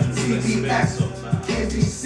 TBX, can't be.